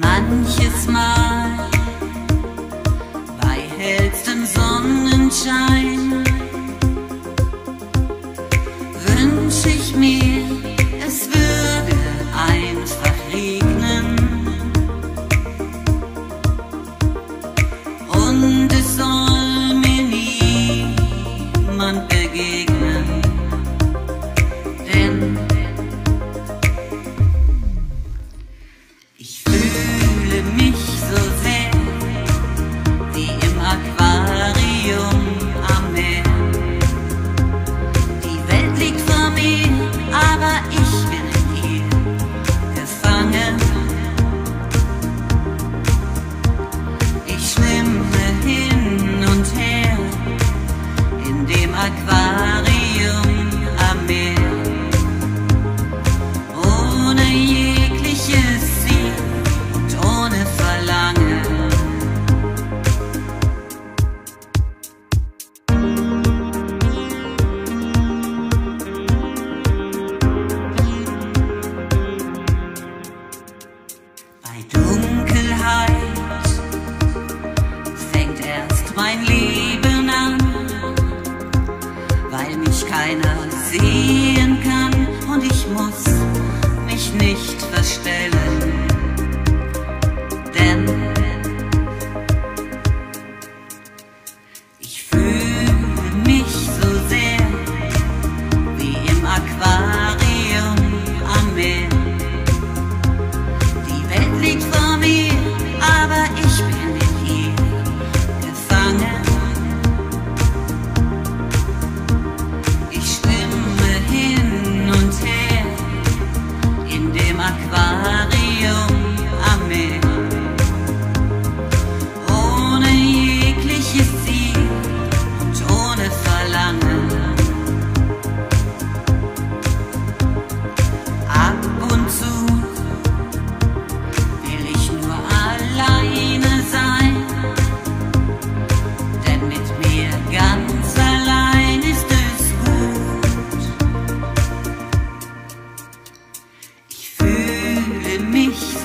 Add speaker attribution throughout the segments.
Speaker 1: Manches Mal bei hellstem Sonnenschein. dem Aquarium am Meer. Ohne jegliches Ziel und ohne Verlangen. Bei Dunkelheit fängt erst mein Leben sehen kann. Und ich muss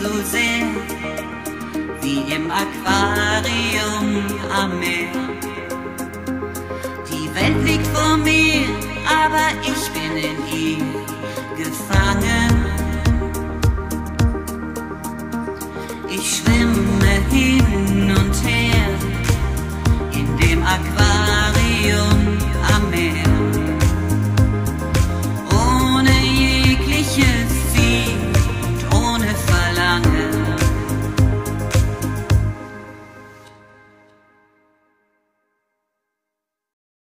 Speaker 1: so sehr wie im Aquarium am Meer. Die Welt liegt vor mir, aber ich bin in ihr gefangen.